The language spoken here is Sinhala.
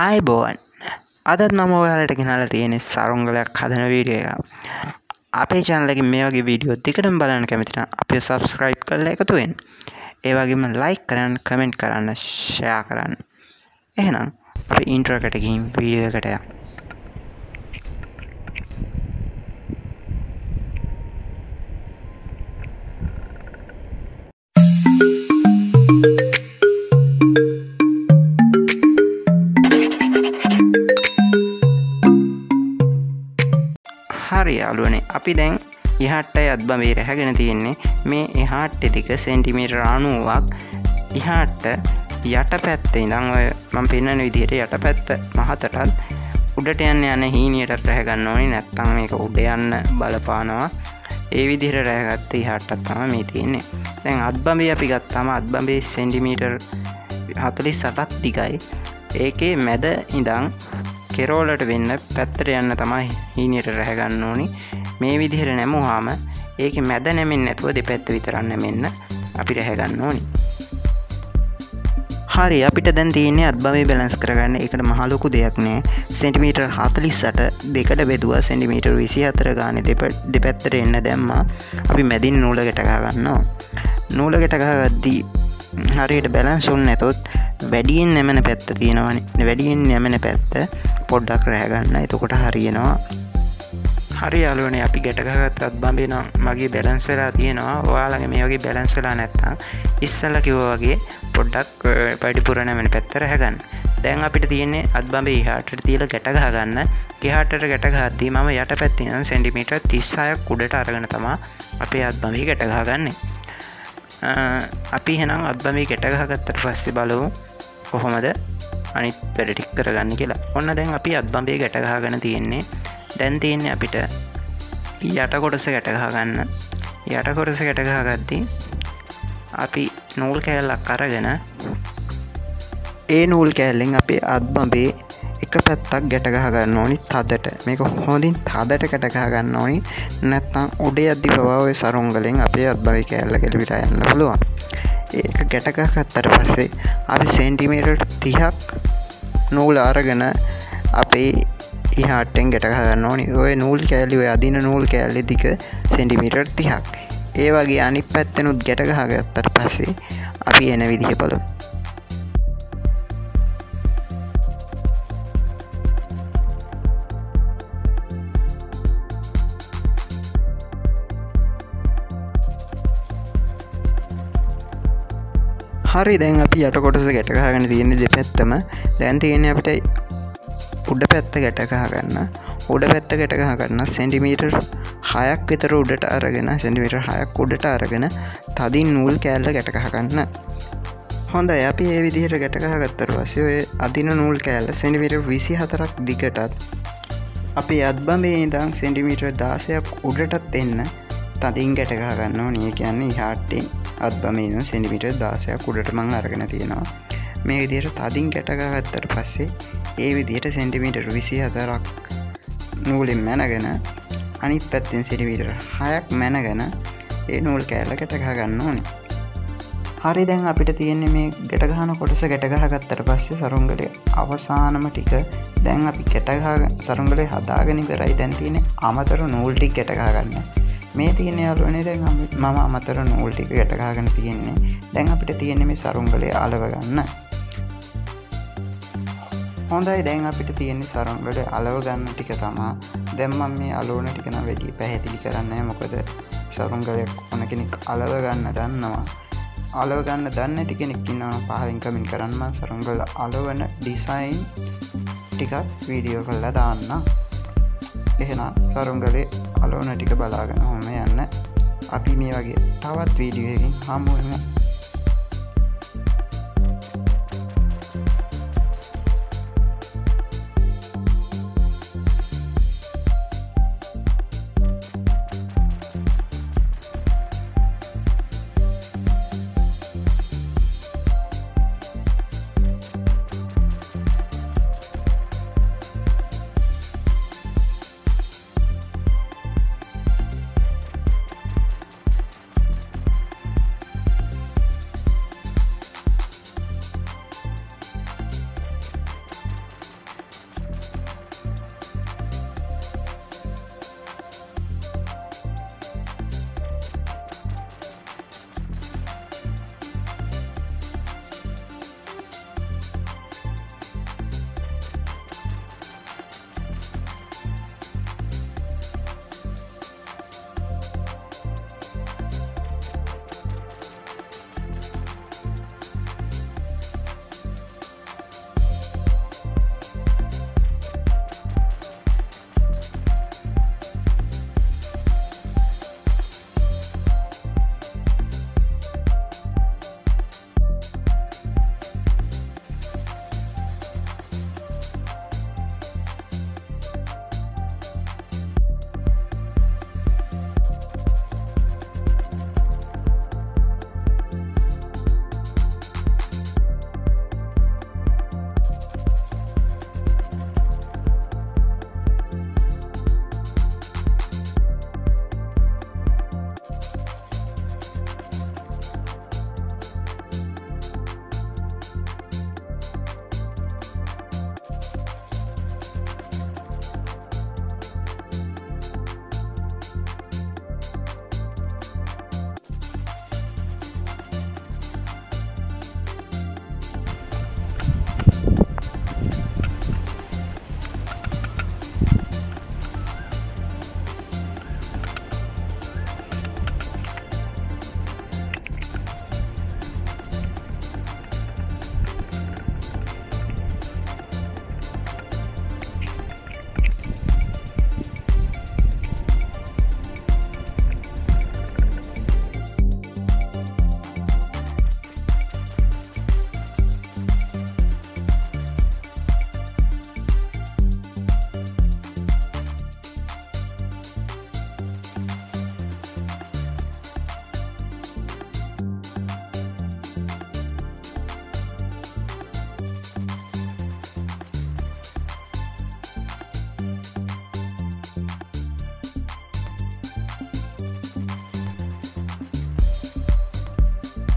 ආයිබෝවන් අදත් මම ඔයාලට ගෙනල තියෙන සරුංගලයක් හදන වීඩිය එක. අපේ චනලකින් මේ වගේ වීඩියෝ දිකටම බලන්න කැමතින අප සබස්ක්‍රයිබ් කරල එකතුවෙන් ඒවගේම ලයික් කරන්න කමෙන්ට් කරන්න ෂයා කරන්න. එහෙනම් ඉන්ට්‍රකටකින් වීඩියකටය හරි යාලුවනේ අපි දැන් ඉහට්ටයි අත්බමේ රැහැගෙන තියෙන්නේ මේ එහාට්ට තික සෙන්ටිමීට රානුවක් ඉහාට්ට යට පැත්තේ ඉඳං ඔය මං පෙන්න්න විදිහයට යට පැත්ත මහතටත් උඩට යන්න යන හීනියට රැහගන්න ඕනි. නැත්තං මේක උඩ යන්න බලපානවා. ඒ විදිහට රෑගත්ත ඉහට්ටත් තම මේ තියෙන්නේ. දැන් අත්බඹේ අපි ගත්තාම අත්බඹේ සෙන්ටිමීටර් හතලි සටත් දිගයි. ඒකේ මැද ඉඳං කෙරෝලට වෙන්න පැත්තට යන්න තමයි හීනියට රැහගන්න ඕනි. මේ විදිහට නැමුහාම ඒක මැද නැමෙන් නැතුව දෙපැත්ත විතරන්න මෙන්න අපි රැහැගන්න ඕනි. හරි අපිට දැන් තියන්නේ අත්බමේ බැලන්ස් කරගන්න. එකට මහලොකු දෙයක් නෑ. සෙන්ටිමීටර් හතලිස්සට දෙකට බෙදුව. සෙන්ටිමීටර් විසි අතර ගාන දෙපැත්තට එන්න දැම්මා. අපි මැදින් නූල ගැටගාගන්නවා නූල ගැටගාගද්දී හරියට බැලන්ස් ඔන්න ඇතොත් වැඩියෙන් නැමෙන පැත්ත තියෙනවන. වැඩියෙන් නැමෙන පැත්ත පොඩ්ඩක් රෑගන්න එතකොට හරියෙනවා. හරි අලුවන අපි ගැටගත් අත්බම්බේ නම් මගේ බැලන්ස් වෙලා තියෙනවා. ඔයාලගේ මේ වගේ බැලන්ස් වෙලා නැත්තම් ඉස්සල්ල කිවෝ වගේ පොඩ්ඩක් පඩිපුර නැමෙන පැත්තර හැගන්න දැන් අපිට තියන්නේ අත්බම්බේ හාට තියල ගැටගහගන්න එහාටට ගැටගහද්දී මම යට පැත්තින සෙන්ටිමීට තිස්සායක් උඩට අරගෙන තමා අපේ අත්බමි ගැටගහගන්නේ අපි හෙනම් අත්බමි ගැටගහගත්තට පස්සේ බලවු කොහොමද? අනිත් වැඩටික් කරගන්න කියලා. ඔන්න දැන් අපි අත්බම්බේ ගැටගාගෙන තියෙන්නේ. දැන් තියෙන්නේ අපිට යට කොටස ගැටගහගන්න යට කොටස ගැටගහගද්දී අපි නූල් කෑල්ලක් අරගෙන ඒ නූල් කෑල්ලෙන් අපේ අත්බම්බේ එක පැත්තක් ගැටගහගන්න ඕනි තදට. මේක හොඳින් තදට කැටගහගන්න ඕනි. නැත්තං උඩේ අධි පවාව සරුංගලෙන් අපේ අත්භවි කෑල්ල කෙළවිට යන්න පුළුවන්. ඒක ගැටගහත්තර පස්සේ අපි සෙන්ටිමේට තිහක් නූල් අරගෙන අපේ ඉහටෙන් ගැටගන්න ඕනි. ඔය නූල් කෑලි ඔය අදින නූල් කෑල්ලෙ දික සෙන්ටිමීටර් තිහක්. ඒ වගේ අනි පැත්තනුත් ගැටගහගත්තර පස්සේ අපි එන විදිහ බලු හරි දැන් අපි යට කොටස ගැටගහගෙන තියෙන දෙපැත්තම දැන් තියෙන අපිට උඩ පැත්ත ගැටගහගන්න උඩ පැත්ත ගැටගහ ගන්න සෙන්ටිමීටර් හයක් විතර උඩට අරගෙන සෙන්ටිමීටර් හයක් උඩට අරගෙන තදින් නූල් කෑල්ල ගැටගහගන්න හොඳ අපි ඒ විදිහට ගැටගහ ගත්තර පස්සේ ඔය අදින නූල් කෑල්ල සෙන්ටිමීටර් විසි හතරක් දිගටත් අපි අත්බමේ ඉදං සෙන්ටිමීටර් දාසයක් උඩටත් එන්න තදින් ගැටගහ ගන්න නිය කියන්නේ හාට්ටේ අත්බමේන සෙන්ටිමිට දාසයක් උඩට මං අරගෙන තියෙනවා. මේ විදියට තදින් කැටගත්තට පස්සේ ඒ විදියට සෙන්ටිමීටර් විසි හතරක් නූලින් මැනගෙන අනිත් පැත්තිෙන් සිටිමීටර් හයක් මැනගෙන ඒ නූල් කෑල්ල කැටගහ ගන්න ඕනි. හරි දැන් අපිට තියෙන්නේ මේ ගැටගහන කොටස ගැටගහගත්තට පස්සේ සරුංගලේ අවසානම ටික දැන් අපි කැටගහ සරුංගලේ හදාගෙන කරයි දැන් තියෙන අමතර නූල්ටික් ගැටගාගන්න මේ තියෙන යාලුවනේ දැන් මම අමතර නූල් ටික ගැටකාගෙන තියෙන්නේ. දැන් අපිට තියෙන මේ සරුංගලේ අලවගන්න හොඳයි දැන් අපිට තියෙන්නේ සරුංගල අලව ගන්න ටික තමා දැම්මම් මේ අලෝන ටිකන වැඩි පැහැදිලි කරන්න මොකද සරුංගලයක් ඕන කෙනෙක් අලව ගන්න දන්නවා. අලව ගන්න දන්න ටි කෙනෙක්කින්නවා පහලින් කමින් කරන්නම සරුංගල අලවන ඩිසයින් ටිකක් වීඩියෝ කල්ලා දාන්න එහෙනම් සරුංගලේ අලෝන ටික බලාගෙන හොම යන්න. අපි මේ වගේ තවත් වීඩියෝකින් හමුුවම